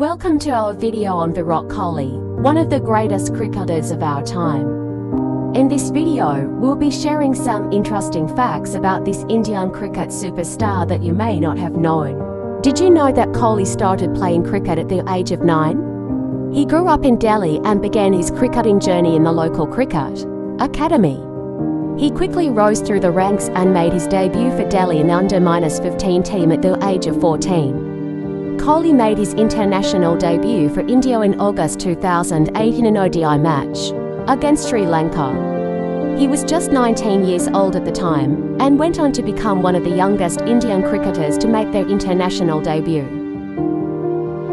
Welcome to our video on Virat Kohli, one of the greatest cricketers of our time. In this video, we'll be sharing some interesting facts about this Indian cricket superstar that you may not have known. Did you know that Kohli started playing cricket at the age of 9? He grew up in Delhi and began his cricketing journey in the local cricket academy. He quickly rose through the ranks and made his debut for Delhi in the under-15 team at the age of 14. Kohli made his international debut for India in August 2008 in an ODI match against Sri Lanka. He was just 19 years old at the time and went on to become one of the youngest Indian cricketers to make their international debut.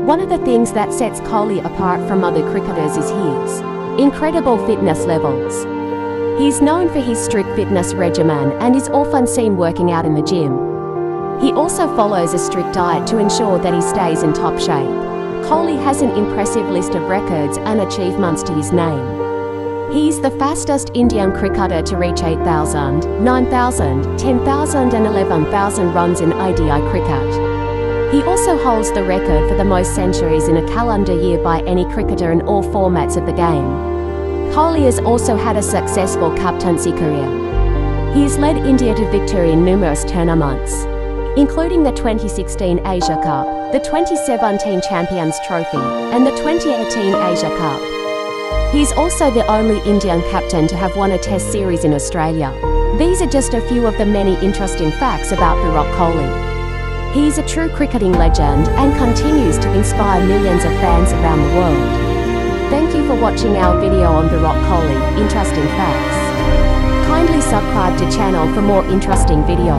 One of the things that sets Kohli apart from other cricketers is his incredible fitness levels. He's known for his strict fitness regimen and is often seen working out in the gym. He also follows a strict diet to ensure that he stays in top shape. Kohli has an impressive list of records and achievements to his name. He is the fastest Indian cricketer to reach 8,000, 9,000, 10,000 and 11,000 runs in ODI cricket. He also holds the record for the most centuries in a calendar year by any cricketer in all formats of the game. Kohli has also had a successful captaincy career. He has led India to victory in numerous tournaments, including the 2016 Asia Cup, the 2017 Champions Trophy, and the 2018 Asia Cup. He is also the only Indian captain to have won a Test series in Australia. These are just a few of the many interesting facts about Virat Kohli. He is a true cricketing legend and continues to inspire millions of fans around the world. Thank you for watching our video on Virat Kohli, interesting facts. Kindly subscribe to channel for more interesting video.